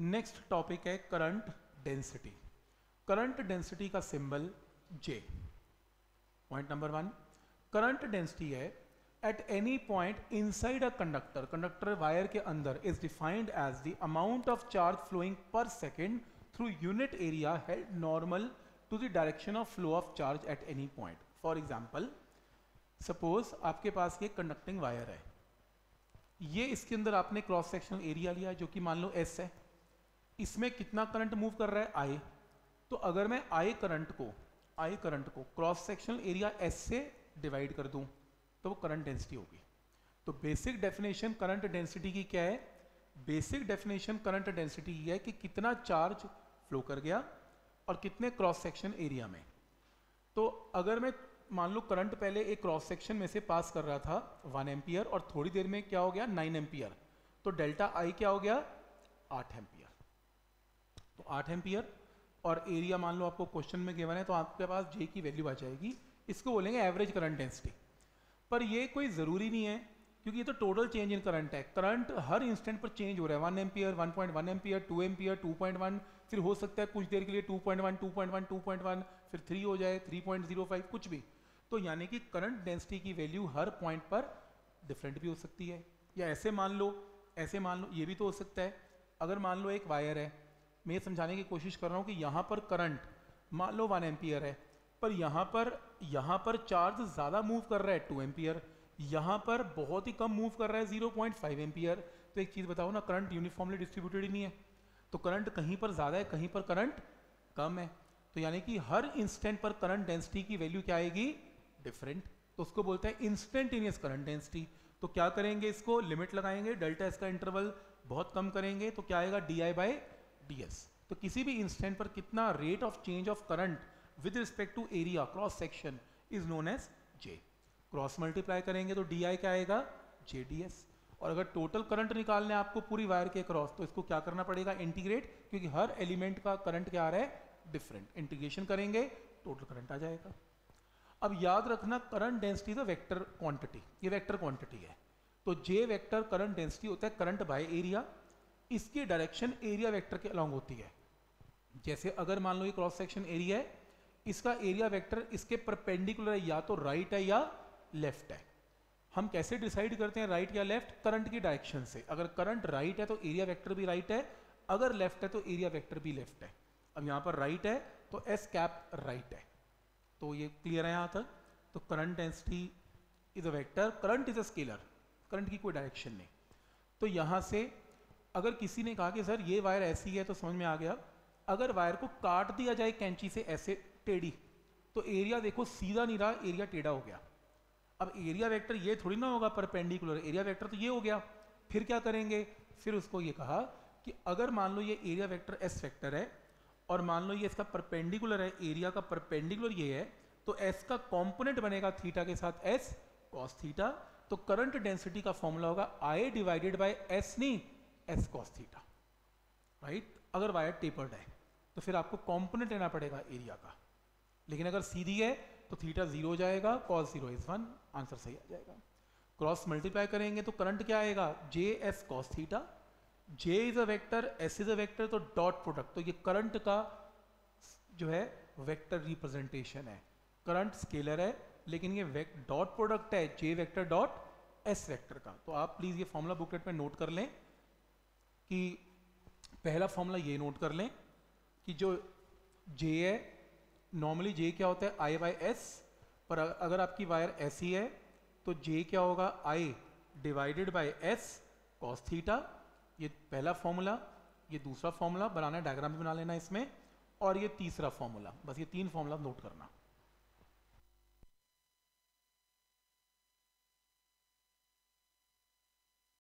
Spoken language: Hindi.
नेक्स्ट टॉपिक है करंट डेंसिटी करंट डेंसिटी का symbol J point number one current density है at any point inside a conductor conductor wire के अंदर is defined as the amount of charge flowing per second through unit area held normal to the direction of flow of charge at any point for example suppose आपके पास ये कंडक्टिंग वायर है. ये इसके अंदर आपने क्रॉस सेक्शनल एरिया लिया जो कि मान लो एस है. इसमें कितना करंट मूव कर रहा है? आई तो अगर मैं आई करंट को आई करंट को क्रॉस सेक्शनल एरिया एस से डिवाइड कर दूँ तो वो करंट डेंसिटी होगी। तो बेसिक डेफिनेशन करंट डेंसिटी की क्या है? बेसिक डेफिनेशन करंट डेंसिटी ये है कि कितना चार्ज फ्लो कर गया और कितने क्रॉस सेक्शन एरिया में। तो अगर मैं, मान लो करंट पहले एक क्रॉस सेक्शन में से पास कर रहा था वन एम्पियर और थोड़ी देर में क्या हो गया? नाइन एम्पियर तो डेल्टा आई क्या हो गया? आठ एम्पियर तो आठ एम्पियर, और एरिया मान लो आपको क्वेश्चन में गिवन है तो आपके पास जे की वैल्यू आ जाएगी। इसको बोलेंगे एवरेज करंट डेंसिटी पर ये कोई ज़रूरी नहीं है, क्योंकि ये तो टोटल चेंज इन करंट है। करंट हर इंस्टेंट पर चेंज हो रहा है। One ampere one point one ampere two ampere two point one फिर हो सकता है कुछ देर के लिए two point one two point one two point one फिर थ्री हो जाए थ्री पॉइंट ज़ीरो फाइव कुछ भी। तो यानी कि करंट डेंसिटी की वैल्यू हर पॉइंट पर डिफरेंट भी हो सकती है। या ऐसे मान लो, ऐसे मान लो, ये भी तो हो सकता है। अगर मान लो एक वायर है मैं ये समझाने की कोशिश कर रहा हूँ कि यहाँ पर करंट, मान लो वन एम्पियर है, पर यहाँ पर यहाँ पर चार्ज ज़्यादा मूव कर रहा है, टू एम्पियर, यहाँ पर बहुत ही कम मूव कर रहा है, ज़ीरो पॉइंट फाइव एम्पियर। तो एक चीज़ बताओ ना, करंट यूनिफॉर्मली डिस्ट्रीब्यूटेड ही नहीं है। तो करंट कहीं पर ज़्यादा है, कहीं पर करंट कम है। तो यानी कि हर इंस्टेंट पर करंट डेंसिटी की वैल्यू क्या आएगी? डिफरेंट। तो उसको बोलते हैं इंस्टेंटेनियस करंट डेंसिटी। तो क्या करेंगे इसको? लिमिट लगाएँगे, डेल्टा इसका इंटरवल बहुत कम करेंगे तो क्या आएगा? डी आई बाई डी तो किसी भी इंस्टेंट पर कितना rate of change of current with respect to area cross section is known as J cross multiply करेंगे तो डी आई क्या आएगा? जे डी एस और अगर टोटल करंट निकालने आपको पूरी वायर के क्रॉस तो इसको क्या करना पड़ेगा? इंटीग्रेट क्योंकि हर एलिमेंट का करंट क्या आ रहा है? डिफरेंट इंटीग्रेशन करेंगे टोटल करंट आ जाएगा. अब याद रखना current density the vector quantity ये वेक्टर क्वांटिटी है. तो जे वेक्टर करंट डेंसिटी होता है करंट बाय एरिया इसकी डायरेक्शन एरिया वेक्टर के अलॉन्ग होती है। जैसे अगर मान लो ये क्रॉस सेक्शन एरिया है, इसका एरिया वेक्टर इसके परपेंडिकुलर है, या तो राइट है या लेफ़्ट है। हम कैसे डिसाइड करते हैं राइट या लेफ़्ट करंट की डायरेक्शन से। अगर करंट राइट है तो एरिया वेक्टर भी राइट है, अगर लेफ़्ट है तो एरिया वेक्टर भी लेफ़्ट है। अब यहाँ पर राइट है तो एस कैप राइट है। तो ये क्लियर है यहाँ तक? तो current density is a vector current is a scalar current की कोई डायरेक्शन नहीं। तो यहाँ से अगर किसी ने कहा कि, सर, ये वायर ऐसी है तो समझ में आ गया। अगर वायर को काट दिया जाए कैंची से ऐसे टेढ़ी तो एरिया देखो सीधा नहीं रहा, एरिया टेढ़ा हो गया। अब एरिया वेक्टर ये थोड़ी ना होगा परपेंडिकुलर, एरिया वेक्टर तो ये हो गया। फिर क्या करेंगे? फिर उसको ये कहा कि, अगर मान लो ये एरिया वेक्टर एस वेक्टर है और मान लो ये इसका परपेंडिकुलर है, एरिया का परपेंडिकुलर ये है तो एस का कॉम्पोनेंट बनेगा थीटा के साथ एस कॉस थीटा तो करंट डेंसिटी का फॉर्मूला होगा आई डिवाइडेड बाय एस नहीं एस कॉस थीटा राइट अगर वायर टेपर्ड है तो फिर आपको कॉम्पोनेंट लेना पड़ेगा एरिया का। लेकिन अगर सीधी है तो थीटा ज़ीरो जाएगा cos zero is one answer सही आ जाएगा। क्रॉस मल्टीप्लाई करेंगे तो करंट क्या आएगा? J S cos theta J is a vector S is a vector तो डॉट प्रोडक्ट तो ये करंट का जो है वेक्टर रिप्रेजेंटेशन है। करंट स्केलर है, लेकिन ये डॉट प्रोडक्ट है J vector dot S vector का। तो आप प्लीज़ ये फॉर्मूला बुकलेट में नोट कर लें। कि पहला फॉर्मूला ये नोट कर लें कि जो जे है नॉर्मली जे क्या होता है? आई बाई एस पर अगर आपकी वायर ऐसी है तो जे क्या होगा? I divided by S cos theta ये पहला फॉर्मूला ये दूसरा फॉर्मूला बनाना डायग्राम भी बना लेना इसमें, और ये तीसरा फॉर्मूला बस ये तीन फॉर्मूला नोट करना।